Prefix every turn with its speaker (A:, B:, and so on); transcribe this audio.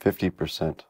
A: 50%